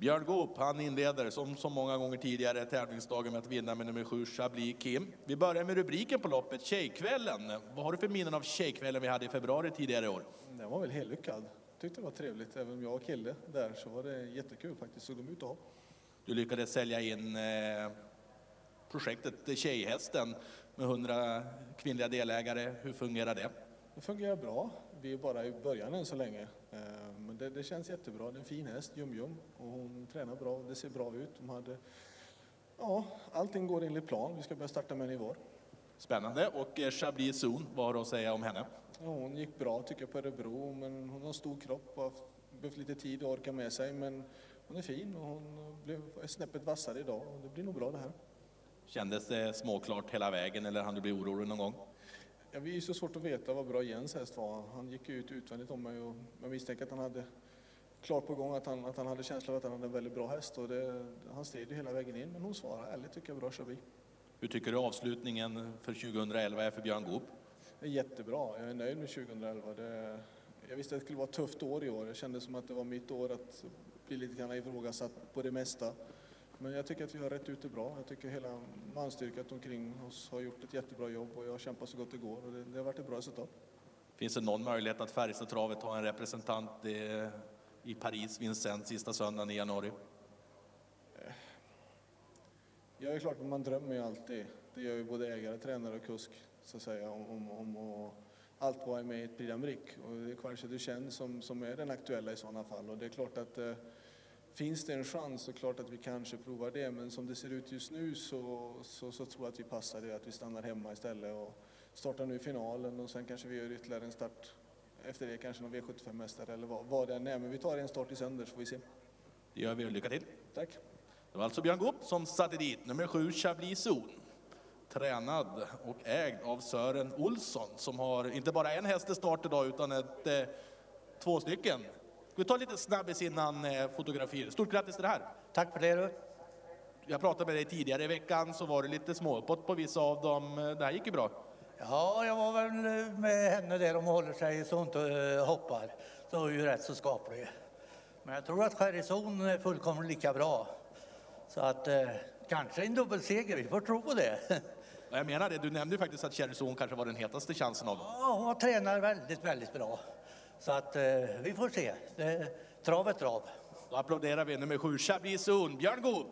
Björn Goop, han inleder som så många gånger tidigare tävlingsdagen med att vinna med nummer sju Chablis Kim. Vi börjar med rubriken på loppet, Tjejkvällen. Vad har du för minnen av Tjejkvällen vi hade i februari tidigare i år? Den var väl helt lyckad. Tyckte det var trevligt. Även om jag var kille där så var det jättekul faktiskt. Såg de ut att ha. Du lyckades sälja in eh, projektet Tjejhästen med 100 kvinnliga delägare. Hur fungerar det? Det fungerar bra. Vi är bara i början än så länge. Det, det känns jättebra. Det är en fin häst, Jum-Jum. Och hon tränar bra. Det ser bra ut. De hade... Ja, allting går enligt plan. Vi ska börja starta med henne i vår. Spännande. Och eh, Chablis Zon, vad har du att säga om henne? Ja, hon gick bra tycker jag på Örebro, men hon har stor kropp och har behövt lite tid att orka med sig. Men hon är fin och hon blev snäppet vassare idag och det blir nog bra det här. Kändes det småklart hela vägen eller hann du bli orolig någon gång? Ja, vi är ju så svårt att veta vad bra Jens häst var. Han gick ju ut utvändigt om mig och jag misstänker att han hade klart på gång att han, att han hade känsla av att han hade en väldigt bra häst och det, han stred ju hela vägen in. Men hon svarade ärligt tycker jag bra Chablis. Hur tycker du avslutningen för 2011 är för Björn Goop? Jättebra. Jag är nöjd med 2011. Det, jag visste att det skulle vara ett tufft år i år. Jag kände som att det var mitt år att bli lite grann ifrågasatt på det mesta. Men jag tycker att vi har rätt ut det bra. Jag tycker hela manstyrkan omkring oss har gjort ett jättebra jobb och jag har kämpat så gott det går och det, det har varit ett bra resultat. Finns det någon möjlighet att Färjestadtravet har en representant eh, i Paris, Vincennes, sista söndagen i januari? Ja, det är klart man drömmer ju alltid. Det gör ju både ägare, tränare och kusk så att säga om, om, om allt vara med i ett Prix d'Amérique. Och det är kanske du känner som, som är den aktuella i sådana fall. Och det är klart att eh, finns det en chans så klart att vi kanske provar det. Men som det ser ut just nu så, så, så tror jag att vi passar det, att vi stannar hemma istället och startar nu i finalen och sen kanske vi gör ytterligare en start efter det, kanske någon V75-mästare eller vad, vad det än är. Men vi tar en start i sönder så får vi se. Det gör vi och lycka till. Tack. Det var alltså Björn Goop som satte dit nummer sju Chablis Zon. Tränad och ägd av Sören Olsson som har inte bara en häst i start idag utan ett, eh, två stycken. Vi ta lite snabbis innan eh, fotografier? Stort grattis till det här! Tack för det du. Jag pratade med dig tidigare i veckan så var det lite småuppåt på vissa av dem. Eh, Det här gick ju bra. Ja, jag var väl med henne där de håller sig så inte eh, hoppar. Så är ju rätt så skaplig. Men jag tror att Sherryzon är fullkomligt lika bra. Så att eh, kanske en dubbelseger, vi får tro på det. Jag menar det, du nämnde ju faktiskt att Cherry Zone kanske var den hetaste chansen av dem. Ja, hon tränar väldigt, väldigt bra. Så att eh, vi får se. Det, trav är trav. Då applåderar vi nummer sju Chablis Zon, Björn Goop.